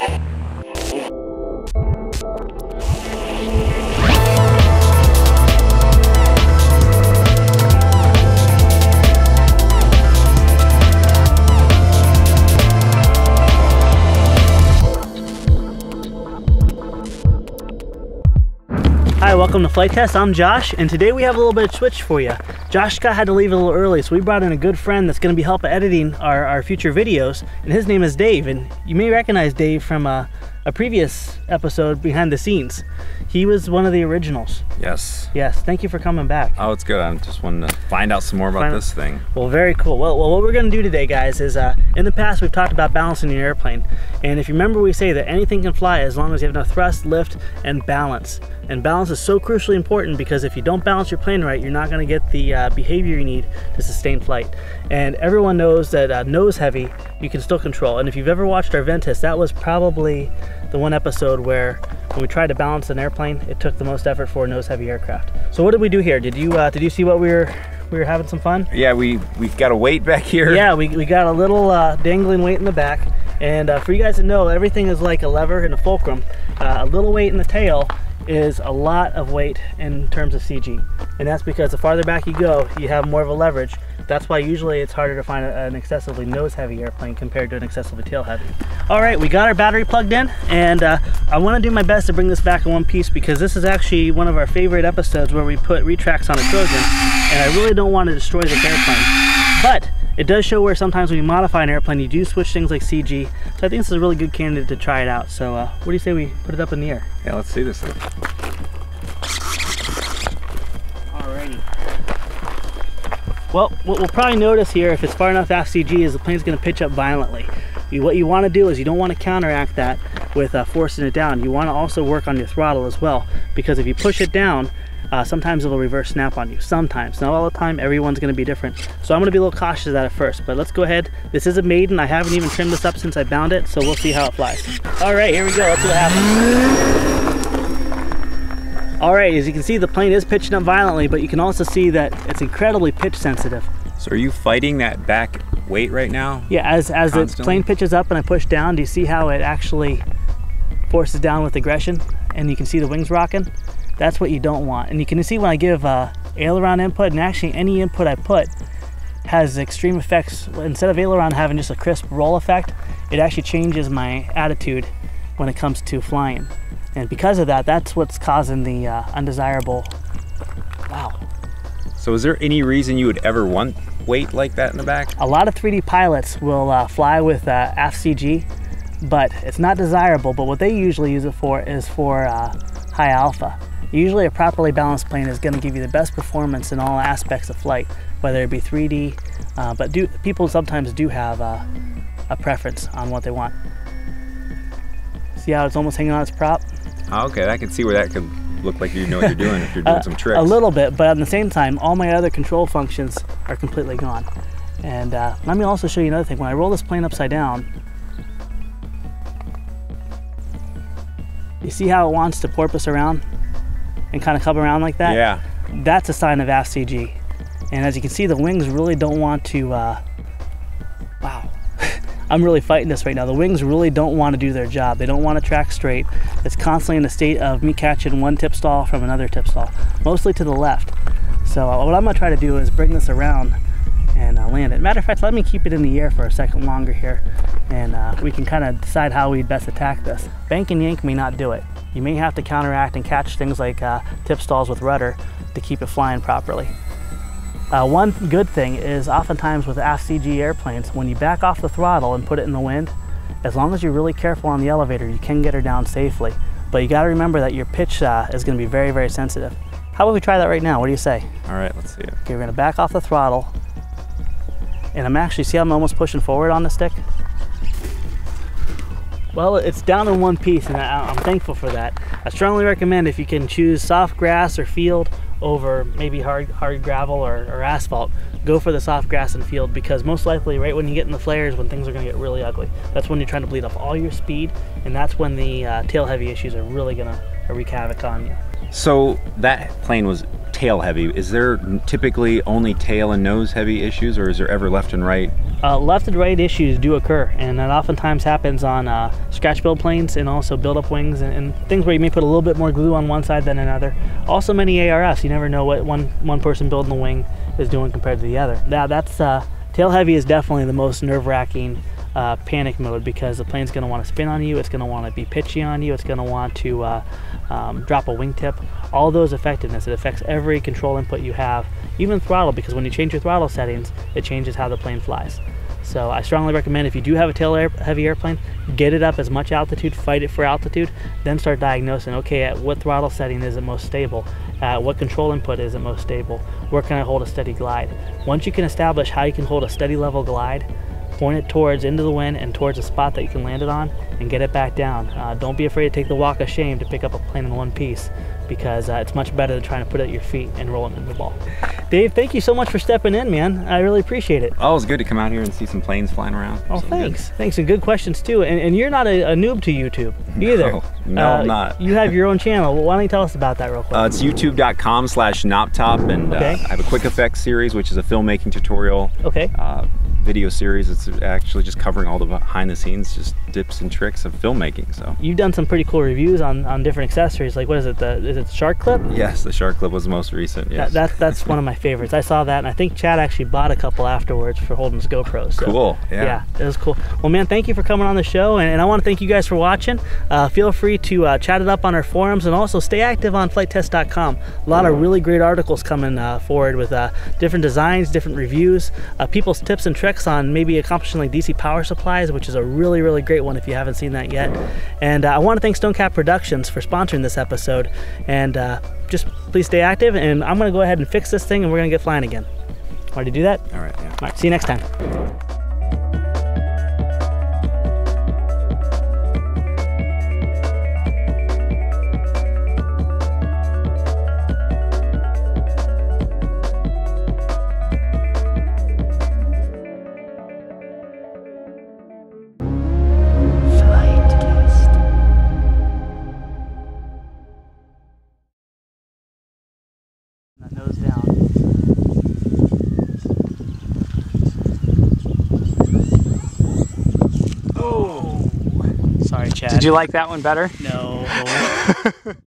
Oh. Welcome to Flite Test. I'm Josh, and today we have a little bit of switch for you. Josh Scott had to leave a little early, so we brought in a good friend that's going to be helping editing our, our future videos, and his name is Dave. And you may recognize Dave from a, a previous episode behind the scenes. He was one of the originals. Yes. Yes, thank you for coming back. Oh, it's good. I'm just wanted to find out some more about Find- this thing. Well, very cool. Well, well what we're going to do today, guys, is uh, in the past we've talked about balancing your airplane. And if you remember, we say that anything can fly as long as you have enough thrust, lift, and balance. And balance is so crucially important because if you don't balance your plane right, you're not going to get the uh, behavior you need to sustain flight. And everyone knows that uh, nose heavy, you can still control. And if you've ever watched our Ventus, that was probably the one episode where when we tried to balance an airplane, it took the most effort for a nose heavy aircraft. So what did we do here? Did you uh, did you see what we were we were having some fun? Yeah, we we've got a weight back here. Yeah, we, we got a little uh, dangling weight in the back. And uh, for you guys to know, everything is like a lever and a fulcrum. Uh, a little weight in the tail is a lot of weight in terms of CG. And that's because the farther back you go, you have more of a leverage. That's why usually it's harder to find an excessively nose heavy airplane compared to an excessively tail heavy. All right, we got our battery plugged in and uh, I wanna do my best to bring this back in one piece because this is actually one of our favorite episodes where we put retracts on a Trojan and I really don't want to destroy this airplane. But it does show where sometimes when you modify an airplane, you do switch things like CG. So I think this is a really good candidate to try it out. So uh, what do you say we put it up in the air? Yeah, let's see this thing. Well, what we'll probably notice here, if it's far enough aft CG, is the plane's to pitch up violently. You, what you want to do is you don't want to counteract that with uh, forcing it down. You want to also work on your throttle as well, because if you push it down, uh, sometimes it'll reverse snap on you. Sometimes, not all the time. Everyone's going to be different. So I'm to be a little cautious of that at first. But let's go ahead. This is a maiden. I haven't even trimmed this up since I bound it, so we'll see how it flies. All right, here we go. Let's see what happens. All right, as you can see, the plane is pitching up violently, but you can also see that it's incredibly pitch sensitive. So are you fighting that back weight right now? Yeah, as, as the plane pitches up and I push down, do you see how it actually forces down with aggression? And you can see the wings rocking? That's what you don't want. And you can see when I give uh, aileron input, and actually any input I put has extreme effects. Instead of aileron having just a crisp roll effect, it actually changes my attitude when it comes to flying. And because of that, that's what's causing the uh, undesirable, wow, So is there any reason you would ever want weight like that in the back? A lot of 3D pilots will uh, fly with uh, aft CG, but it's not desirable. But what they usually use it for is for uh, high alpha. Usually, a properly balanced plane is going to give you the best performance in all aspects of flight, whether it be 3D. Uh, but do people sometimes do have uh, a preference on what they want. See how it's almost hanging on its prop? Okay, I can see where that could look like you know what you're doing if you're doing some tricks. Uh, A little bit, but at the same time, all my other control functions are completely gone. And uh, let me also show you another thing. When I roll this plane upside down, you see how it wants to porpoise around and kind of come around like that? Yeah. That's a sign of aft CG. And as you can see, the wings really don't want to, uh. I'm really fighting this right now. The wings really don't want to do their job. They don't want to track straight. It's constantly in a state of me catching one tip stall from another tip stall, mostly to the left. So uh, what I'm gonna try to do is bring this around and uh, land it. Matter of fact, let me keep it in the air for a second longer here and uh, we can kind of decide how we'd best attack this. Bank and yank may not do it. You may have to counteract and catch things like uh, tip stalls with rudder to keep it flying properly. Uh, one good thing is oftentimes with aft CG airplanes, when you back off the throttle and put it in the wind, as long as you're really careful on the elevator, you can get her down safely. But you gotta remember that your pitch uh, is gonna be very, very sensitive. How about we try that right now? What do you say? All right, let's see it. Okay, we're gonna back off the throttle. And I'm actually, see how I'm almost pushing forward on the stick? Well, it's down in one piece and I, I'm thankful for that. I strongly recommend if you can choose soft grass or field over maybe hard, hard gravel or, or asphalt, go for the soft grass and field because most likely right when you get in the flares when things are gonna get really ugly. That's when you're trying to bleed off all your speed and that's when the uh, tail heavy issues are really gonna wreak havoc on you. So that plane was tail heavy. Is there typically only tail and nose heavy issues, or is there ever left and right? Uh, left and right issues do occur, and that oftentimes happens on uh, scratch build planes and also build up wings and, and, things where you may put a little bit more glue on one side than another. Also, many ARS, you never know what one one person building the wing is doing compared to the other. Now, that's uh, tail heavy is definitely the most nerve wracking uh, panic mode because the plane's going to want to spin on you, it's going to want to be pitchy on you, it's going to want to uh, um, drop a wingtip. All those effectiveness, it affects every control input you have, even throttle, because when you change your throttle settings, it changes how the plane flies. So I strongly recommend if you do have a tail air, heavy airplane, get it up as much altitude, fight it for altitude, then start diagnosing, okay, at what throttle setting is it most stable? At what control input is it most stable? Where can I hold a steady glide? Once you can establish how you can hold a steady level glide, point it towards into the wind and towards a spot that you can land it on and get it back down. Uh, don't be afraid to take the walk of shame to pick up a plane in one piece because uh, it's much better than trying to put it at your feet and roll it in the ball. Dave, thank you so much for stepping in, man. I really appreciate it. Oh, it's good to come out here and see some planes flying around. Oh, so thanks. Good. Thanks, and good questions too. And, and you're not a, a, noob to YouTube either. No, no uh, I'm not. you have your own channel. Why don't you tell us about that real quick? Uh, it's youtube.com slash knoptop, and uh, okay. I have a Quick FX series, which is a filmmaking tutorial. Okay uh, video series. It's actually just covering all the behind the scenes, just tips and tricks of filmmaking. So you've done some pretty cool reviews on, on different accessories. Like what is it? The is it Shark Clip? Yes, the Shark Clip was the most recent. Yes. That, that that's one of my favorites. I saw that, and I think Chad actually bought a couple afterwards for holding his GoPro. So, cool. Yeah. Yeah, it was cool. Well, man, thank you for coming on the show, and, and I want to thank you guys for watching. Uh, feel free to uh, chat it up on our forums, and also stay active on FliteTest.com. A lot of really great articles coming uh, forward with uh, different designs, different reviews, uh, people's tips and tricks on maybe accomplishing like DC power supplies, which is a really really great one if you haven't seen that yet. And uh, I want to thank StoneKap Productions for sponsoring this episode, and just please stay active. And I'm going to go ahead and fix this thing, and we're going to get flying again. Want to do that? All right. Yeah. All right. See you next time. Nose down. Oh! Sorry, Chad. Did you like that one better? No.